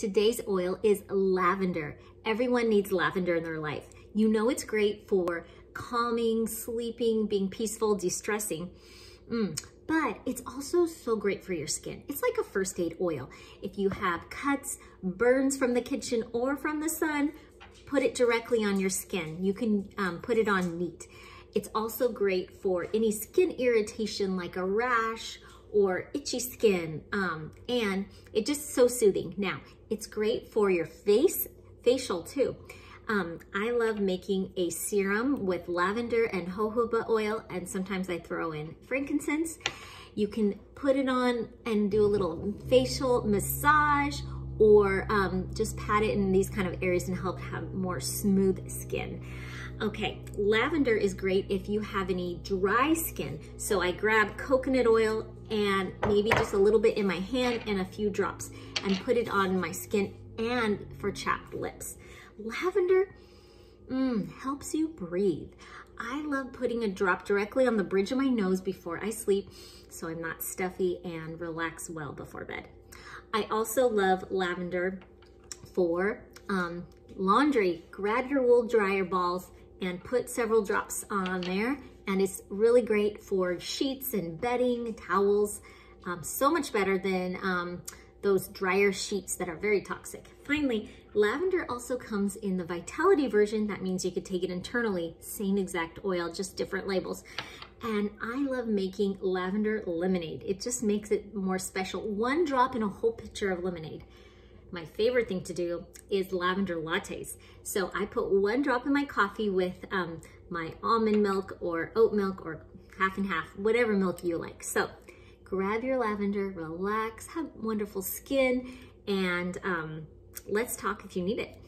Today's oil is lavender. Everyone needs lavender in their life. You know it's great for calming, sleeping, being peaceful, de-stressing. Mm, but it's also so great for your skin. It's like a first aid oil. If you have cuts, burns from the kitchen or from the sun, put it directly on your skin. You can um, put it on neat. It's also great for any skin irritation like a rash or itchy skin. Um, and it just so soothing. Now, it's great for your face, facial too. Um, I love making a serum with lavender and jojoba oil, and sometimes I throw in frankincense. You can put it on and do a little facial massage or um, just pat it in these kind of areas and help have more smooth skin. Okay, lavender is great if you have any dry skin. So I grab coconut oil and maybe just a little bit in my hand and a few drops and put it on my skin and for chapped lips. Lavender mm, helps you breathe. I love putting a drop directly on the bridge of my nose before I sleep so I'm not stuffy and relax well before bed. I also love lavender for um, laundry. Grab your wool dryer balls and put several drops on there and it's really great for sheets and bedding, towels, um, so much better than um, those dryer sheets that are very toxic. Finally, lavender also comes in the Vitality version. That means you could take it internally, same exact oil, just different labels. And I love making lavender lemonade. It just makes it more special. One drop in a whole pitcher of lemonade. My favorite thing to do is lavender lattes. So I put one drop in my coffee with um, my almond milk or oat milk or half and half, whatever milk you like. So grab your lavender, relax, have wonderful skin, and um, let's talk if you need it.